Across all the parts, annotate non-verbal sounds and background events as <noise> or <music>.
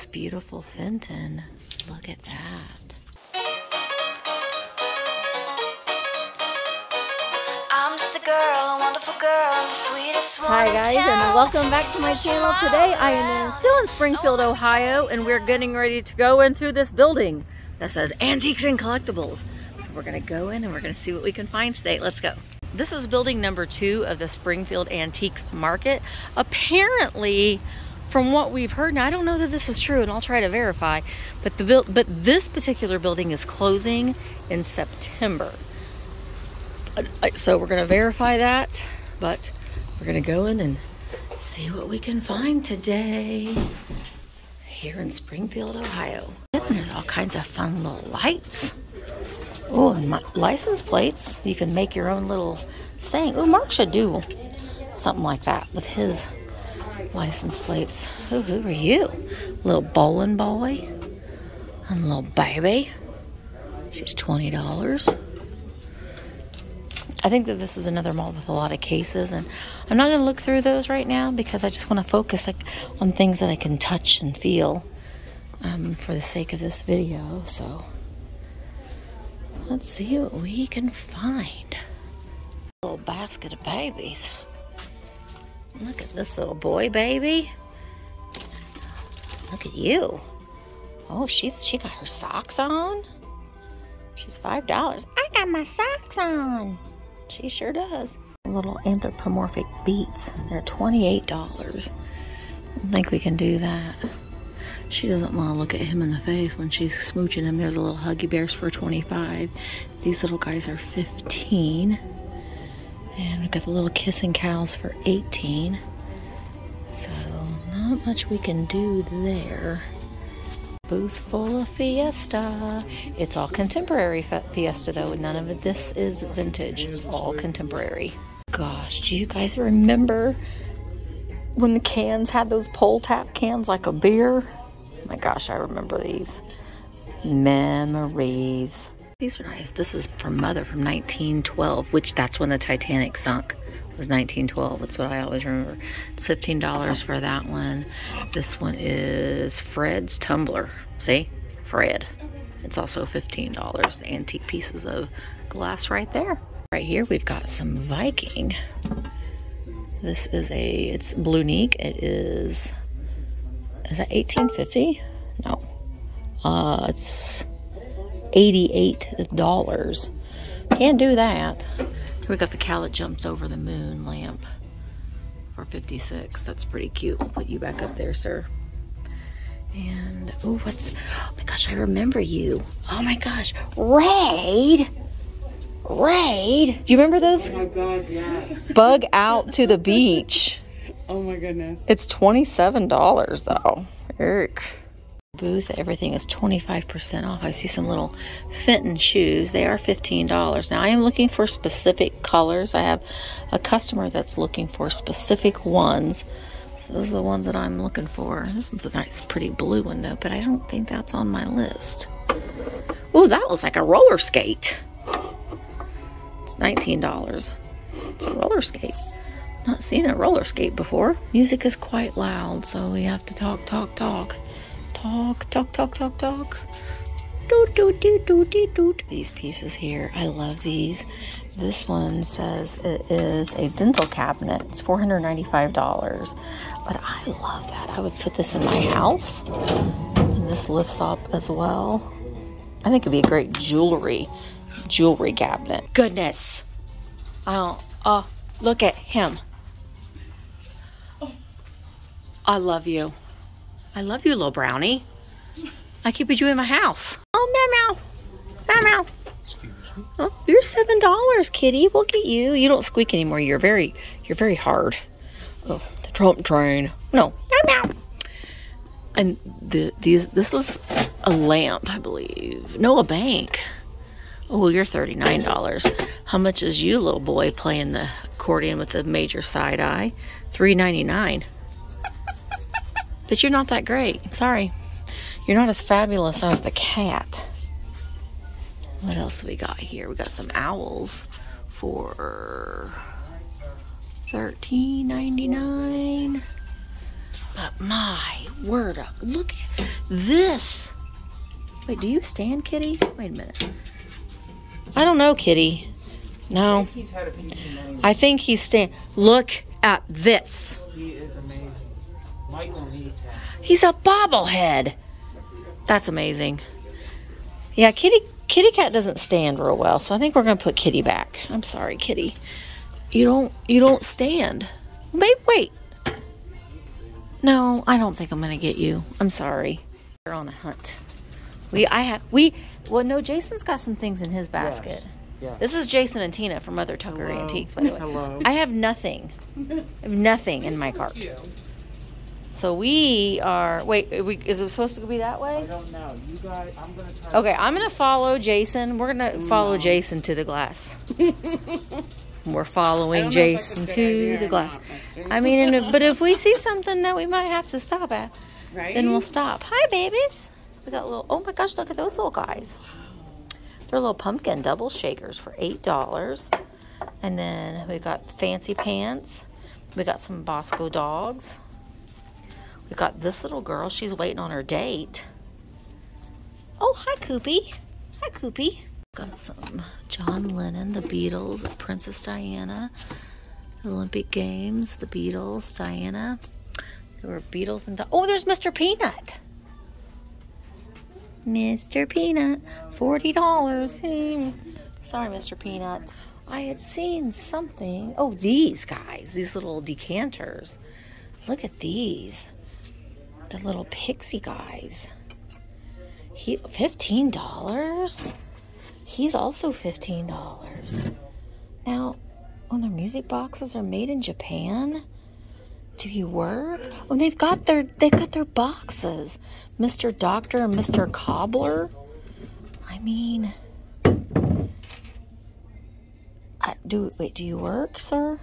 It's beautiful Fenton. Look at that. I'm just a girl, a wonderful girl, the sweetest one Hi guys, and welcome back to my channel. Today I am in, still in Springfield, oh. Ohio, and we're getting ready to go into this building that says Antiques and Collectibles. So we're gonna go in and we're gonna see what we can find today. Let's go. This is building number two of the Springfield Antiques Market. Apparently, from what we've heard, now I don't know that this is true, and I'll try to verify, but the build, but this particular building is closing in September. Uh, So we're gonna verify that, but we're gonna go in and see what we can find today here in Springfield, Ohio. And there's all kinds of fun little lights. Oh, and license plates. You can make your own little saying. Oh, Mark should do something like that with his license plates. Who are you? Little bowling boy and little baby. She's twenty dollars. I think that this is another mall with a lot of cases, and I'm not going to look through those right now because I just want to focus like on things that I can touch and feel um, for the sake of this video. So let's see what we can find. Little basket of babies. Look at this little boy baby. Look at you. Oh, she's she got her socks on. She's five dollars. I got my socks on. She sure does. Little anthropomorphic beats. They're $28. I don't think we can do that. She doesn't want to look at him in the face when she's smooching him. There's a little Huggy Bears for 25. These little guys are 15. And we've got the little kissing cows for 18. So not much we can do there booth full of Fiesta. It's all contemporary Fiesta though, none of it. This is vintage. It's all contemporary. Gosh, do you guys remember when the cans had those pull tap cans like a beer? My gosh, I remember these memories. These are nice. This is from Mother from 1912, which that's when the Titanic sunk. It was 1912. That's what I always remember. It's $15 for that one. This one is Fred's Tumbler. See? Fred. It's also $15. Antique pieces of glass right there. Right here we've got some Viking. This is a, it's Blunique. It is, is that 1850? No. Uh, it's $88. Can't do that. We got the cow that jumps over the moon lamp for 56. That's pretty cute. I'll put you back up there, sir. And oh, what's oh my gosh, I remember you. Oh my gosh, Raid. Raid. Do you remember those? Oh my god, yes. Bug out to the beach. <laughs> Oh my goodness. It's $27 though. Eric. Booth, everything is 25% off. I see some little Fenton shoes. They are $15. Now, I am looking for specific colors. I have a customer that's looking for specific ones. So, those are the ones that I'm looking for. This one's a nice, pretty blue one, though, but I don't think that's on my list. Ooh, that was like a roller skate. It's $19. It's a roller skate not seen a roller skate before. Music is quite loud, so we have to talk, talk, talk. Talk, talk, talk, talk, talk. Doot, doot, doot, doot, doot, doot. These pieces here, I love these. This one says it is a dental cabinet. It's $495. But I love that. I would put this in my house. And this lifts up as well. I think it'd be a great jewelry jewelry cabinet. Goodness. Oh, oh, look at him. I love you. I love you, little brownie. I keep you in my house. Oh, meow meow. Meow meow. Oh, you're seven dollars, kitty. Look at you. You don't squeak anymore. You're very, you're very hard. Oh, the Trump train. No, meow meow. And the these this was a lamp, I believe. No, a bank. Oh, you're thirty nine dollars. How much is you, little boy, playing the accordion with the major side eye? Three ninety nine. But you're not that great. I'm sorry. You're not as fabulous as the cat. What else we got here? We got some owls for thirteen ninety nine. But my word, look at this. Wait, do you stand, Kitty? Wait a minute. I don't know, Kitty. No, He's had a few too many. I think he's stand. Look at this. He is amazing. Michael needs him. He's a bobblehead. That's amazing. Yeah, Kitty Kitty Cat doesn't stand real well, so I think we're gonna put Kitty back. I'm sorry, Kitty. You don't you don't stand. Wait, wait. No, I don't think I'm gonna get you. I'm sorry. We're on a hunt. We I have we well no Jason's got some things in his basket. Yes. This is Jason and Tina from Mother Tucker Hello. Antiques, by the way. Hello. I have nothing. I have nothing in my cart. So we are. Wait, we, is it supposed to be that way? I don't know. You guys, I'm gonna try. Okay, I'm gonna follow Jason. We're gonna follow Jason to the glass. <laughs> We're following Jason to the glass. I mean, if- but if we see <laughs> something that we might have to stop at, Right? then we'll stop. Hi, babies. We got little. Oh my gosh, look at those little guys. They're little pumpkin double shakers for eight dollars. And then we got fancy pants. We got some Bosco dogs. We got this little girl. She's waiting on her date. Oh, hi, Kewpie. Hi, Kewpie. Got some John Lennon, the Beatles, Princess Diana, Olympic Games, the Beatles, Diana. There were Beatles and Di- oh, there's Mr. Peanut. Mr. Peanut, forty dollars. Sorry, Mr. Peanut. I had seen something. Oh, these guys, these little decanters. Look at these. The little pixie guys. He fifteen dollars. He's also fifteen dollars. Now, when their music boxes are made in Japan, do you work? Oh, they've got their they've got their boxes, Mister Doctor and Mister Cobbler. I mean, I, do wait. Do you work, sir?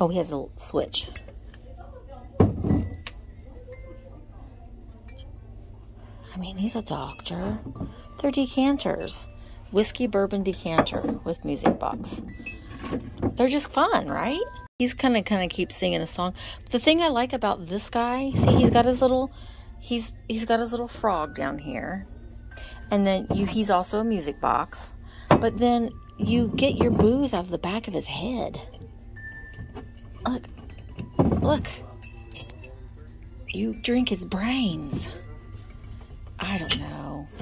Oh, he has a switch. I mean, he's a doctor. They're decanters. Whiskey bourbon decanter with music box. They're just fun, right? He's kind of kind of keeps singing a song. The thing I like about this guy, see, he's got his little he's he's got his little frog down here. And then you he's also a music box. But then you get your booze out of the back of his head. Look. Look. You drink his brains.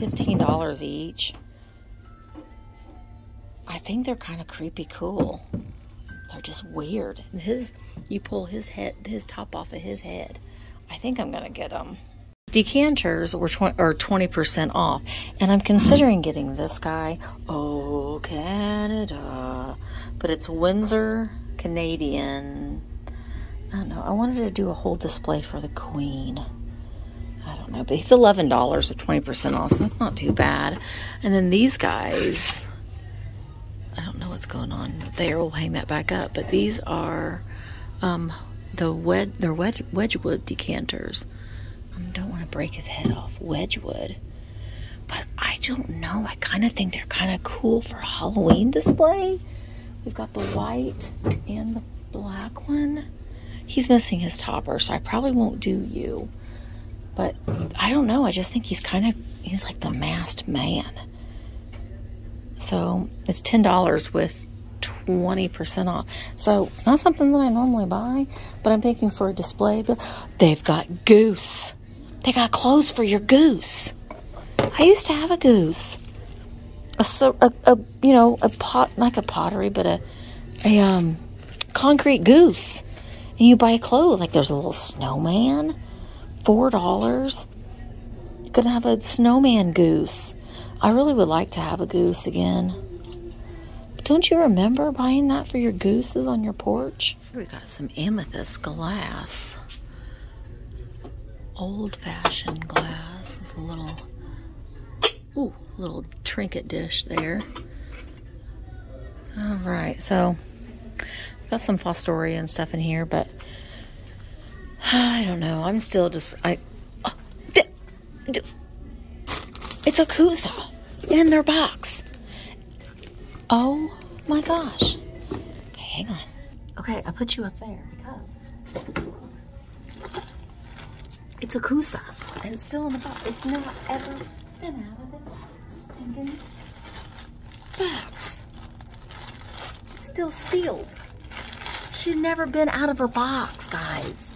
I don't know, $15 each. I think they're kind of creepy cool. They're just weird. His, you pull his head, his top off of his head. I think I'm gonna get them. Decanters were tw- are twenty percent off, and I'm considering getting this guy. Oh, Canada, but it's Windsor Canadian. I don't know. I wanted to do a whole display for the Queen. I don't know, but it's eleven dollars or twenty percent off, so that's not too bad. And then these guys, I don't know what's going on there. We'll hang that back up. But these are um, the wed they're wedge Wedgwood decanters. I don't want to break his head off. Wedgwood. But I don't know. I kind of think they're kind of cool for a Halloween display. We've got the white and the black one. He's missing his topper, so I probably won't do you. But I don't know. I just think he's kind of he's like the masked man. So it's ten dollars with twenty percent off. So it's not something that I normally buy, but I'm thinking for a display. But they've got goose. They got clothes for your goose. I used to have a goose. A, a, a you know a pot like a pottery, but a a um concrete goose. And you buy clothes like there's a little snowman, four dollars. You could have a snowman goose. I really would like to have a goose again. But don't you remember buying that for your gooses on your porch? We got some amethyst glass. Old fashioned glass. It's a little ooh, little trinket dish there. All right, so got some Fostoria and stuff in here, but I don't know. I'm still just I. Oh, it's a Koosa in their box. Oh my gosh. Okay, hang on. Okay, I put you up there because It's a Koosa. And it's still in the box. It's not ever been out of its stinking box. It's still sealed. She's never been out of her box, guys.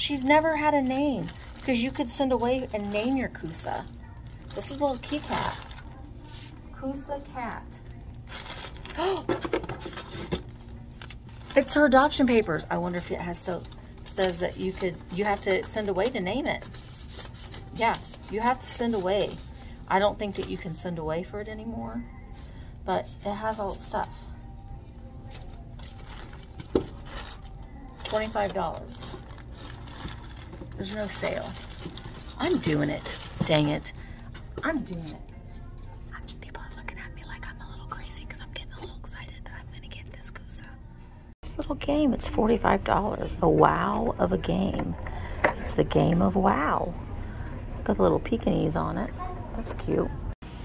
She's never had a name. Because you could send away and name your Koosa. This is a little key cat. Koosa cat. Oh! <gasps> It's her adoption papers. I wonder if it has to says that you could you have to send away to name it. Yeah, you have to send away. I don't think that you can send away for it anymore, but it has all its stuff. $25. There's no sale. I'm doing it. Dang it. I'm doing it. People are looking at me like I'm a little crazy because I'm getting a little excited, but I'm going to get this Koosa. This little game, it's $45. A wow of a game. It's the game of wow. Got the little Pekingese on it. That's cute.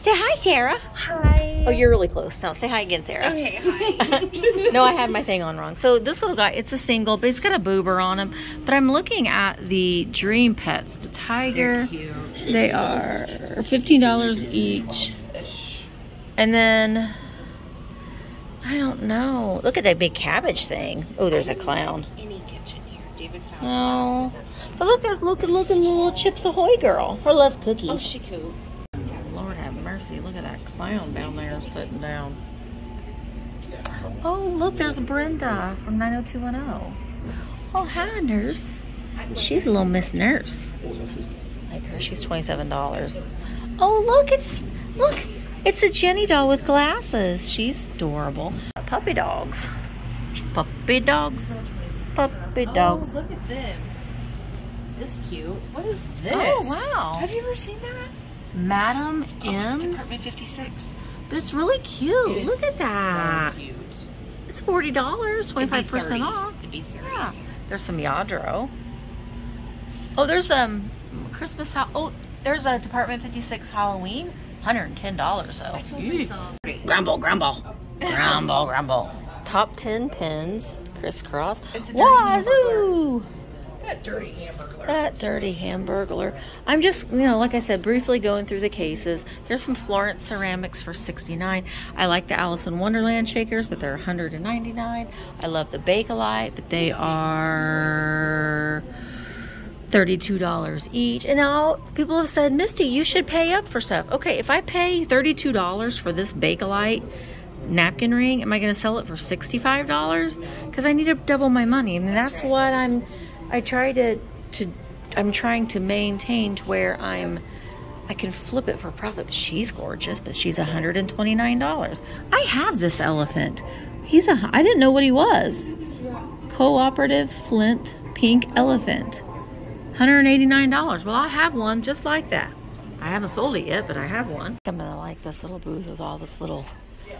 Say hi, Sarah. Hi. Oh, you're really close. Now say hi again, Sarah. Okay, hi. <laughs> <laughs> no, I had my thing on wrong. So this little guy, it's a single, but he's got a boober on him. But I'm looking at the dream pets, the tiger. They are fifteen dollars each. And then I don't know. Look at that big cabbage thing. Oh, there's a clown. Any kitchen here. David found Oh, but look, there's look look at little Chips Ahoy girl. Her loves cookies. Oh, she cool. Mercy. Look at that clown down there sitting down. Oh, look, there's Brenda from 90210. Oh, hi, nurse. She's a little Miss Nurse. Like her, she's $27. Oh, look, it's, look, it's a Jenny doll with glasses. She's adorable. Puppy dogs. Puppy dogs. Puppy oh, dogs. Oh, look at them. This cute. What is this? Oh, wow. Have you ever seen that? Madam Oh, it's M's. Department 56. But it's really cute. It Look at that. So cute. It's forty dollars, twenty five percent off. It'd be 30. Yeah. There's some Lladro. Oh, there's um Christmas. Ha- oh, there's a Department Fifty Six Halloween. Hundred and ten dollars though. I told. Grumble, grumble, grumble, grumble. Top ten pins, crisscross. It's a dirty Wazoo! That dirty hamburger. That dirty hamburglar. I'm just, you know, like I said, briefly going through the cases. There's some Florence ceramics for 69. I like the Alice in Wonderland shakers, but they're 199. I love the Bakelite, but they are $32 each. And now people have said, Misty, you should pay up for stuff. Okay, if I pay $32 for this Bakelite napkin ring, am I going to sell it for $65? Because I need to double my money. And that's what I'm, I try to, to, I'm trying to maintain to where I'm, I can flip it for profit. But she's gorgeous, but she's $129. I have this elephant. He's a, I didn't know what he was. Cooperative Flint Pink Elephant. $189. Well, I have one just like that. I haven't sold it yet, but I have one. I'm gonna like this little booth with all this little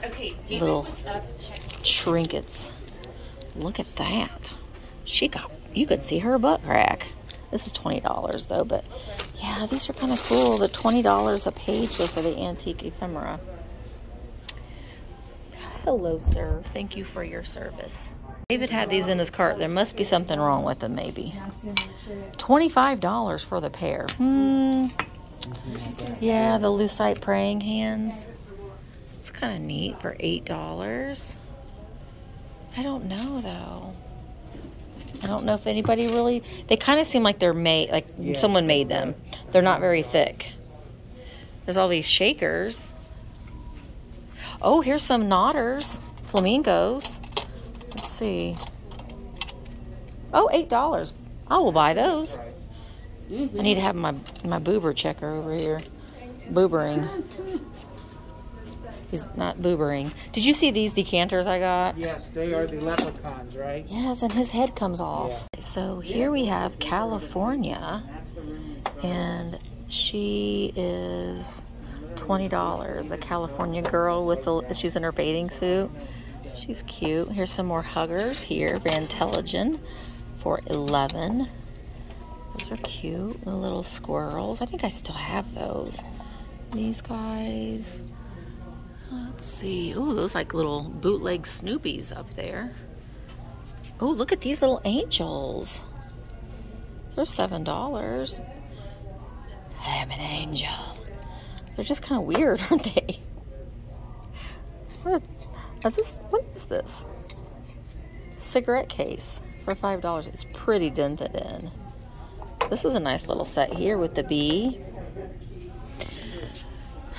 Okay, Little- was up checking. trinkets. Look at that. She got, you could see her butt crack. This is $20 though, but yeah, these are kind of cool. The $20 a page though for the antique ephemera. Hello, sir. Thank you for your service. David had these in his cart. There must be something wrong with them, maybe. $25 for the pair. Hmm. Yeah, the lucite praying hands. It's kind of neat for $8. I don't know though. I don't know if anybody really. They kind of seem like they're made, like someone made them. They're not very thick. There's all these shakers. Oh, here's some knotters, flamingos. Let's see. Oh, eight dollars. I will buy those. I need to have my my boober checker over here. Boobering. He's not boobering. Did you see these decanters I got? Yes, they are the leprechauns, right? Yes, and his head comes off. So here we have California, and she is twenty dollars. The California girl with the she's in her bathing suit. She's cute. Here's some more huggers here. Van Tellingen for eleven. Those are cute. The little squirrels. I think I still have those. These guys. Let's see. Oh, those like little bootleg Snoopies up there. Oh, look at these little angels. They're seven dollars. I'm an angel. They're just kind of weird, <laughs> aren't they? What is this? What is this? Cigarette case for five dollars. It's pretty dented in. This is a nice little set here with the bee.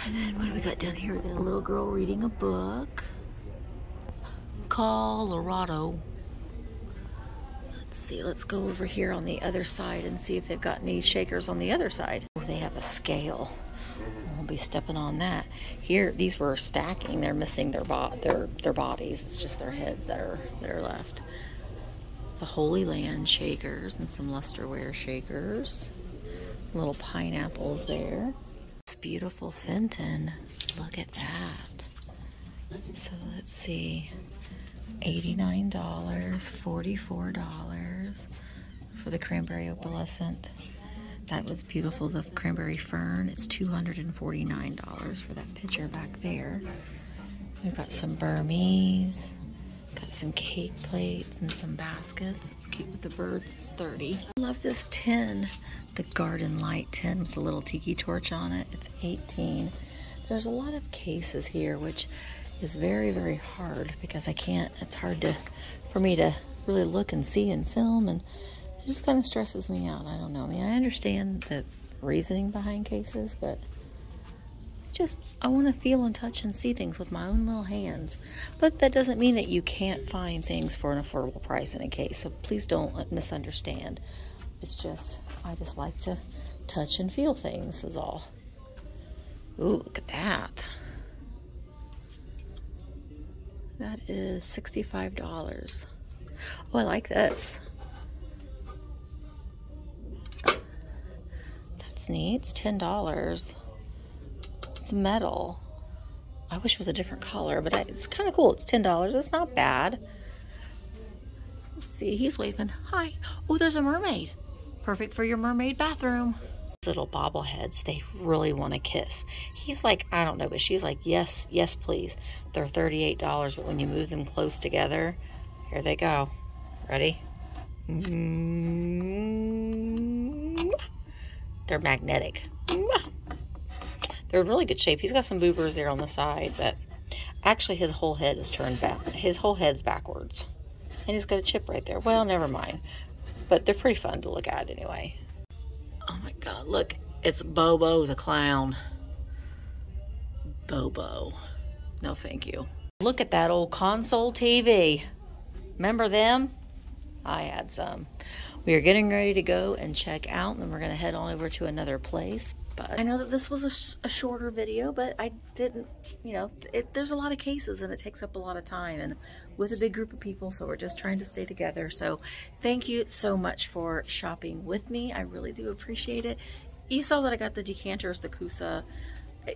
And then what do we got down here? We got a little girl reading a book. Colorado. Let's see, let's go over here on the other side and see if they've got any shakers on the other side. Oh, they have a scale. We'll be stepping on that. Here, these were stacking. They're missing their bo- their their bodies. It's just their heads that are that are left. The Holy Land shakers and some lusterware shakers. Little pineapples there. Beautiful Fenton. Look at that. So let's see. $89, $44 for the cranberry opalescent. That was beautiful. The cranberry fern, it's $249 for that picture back there. We've got some Burmese, got some cake plates and some baskets. It's cute with the birds, it's 30 I love this tin, the garden light tin with a little tiki torch on it. It's 18 There's a lot of cases here, which is very, very hard because I can't, it's hard to, for me to really look and see and film and it just kind of stresses me out. I don't know. I mean, I understand the reasoning behind cases, but just, I want to feel and touch and see things with my own little hands. But that doesn't mean that you can't find things for an affordable price in a case. So please don't uh, misunderstand. It's just, I just like to touch and feel things, is all. Ooh, look at that. That is $65. Oh, I like this. That's neat. It's $10. It's metal. I wish it was a different color, but it's kind of cool. It's $10. It's not bad. Let's see. He's waving. Hi. Oh, there's a mermaid. Perfect for your mermaid bathroom little bobbleheads they really want to kiss. He's like, I don't know, but she's like, yes, yes, please. They're $38, but when you move them close together, here they go. Ready? mm They're magnetic. They're in really good shape. He's got some boobers there on the side, but actually his whole head is turned back. His whole head's backwards. And he's got a chip right there. Well, never mind. But they're pretty fun to look at anyway. Oh my god, look, it's Bobo the clown. Bobo. No, thank you. Look at that old console TV. Remember them? I had some. We are getting ready to go and check out, and then we're going to head on over to another place. But I know that this was a, sh a shorter video, but I didn't, you know, it, there's a lot of cases and it takes up a lot of time and with a big group of people, so we're just trying to stay together. So thank you so much for shopping with me. I really do appreciate it. You saw that I got the decanters, the Koosa,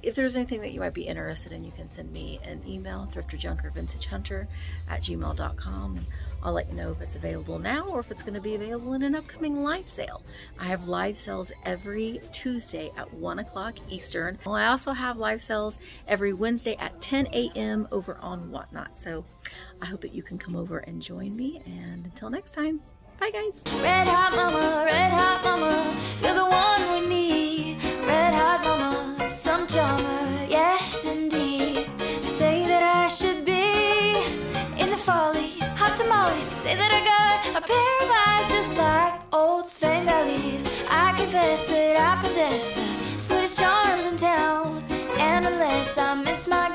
if there's anything that you might be interested in, you can send me an email, thrifterjunkervintagehunter at gmail.com, I'll let you know if it's available now or if it's going to be available in an upcoming live sale. I have live sales every Tuesday at 1 o'clock Eastern. Well, I also have live sales every Wednesday at 10 a.m. over on Whatnot. So I hope that you can come over and join me. And until next time, bye guys. Red hot mama, red hot mama, you're the one we need. Red hot mama, some charmer, Say that I got a pair of eyes just like old Svengalis. I confess that I possess the sweetest charms in town, and unless I miss my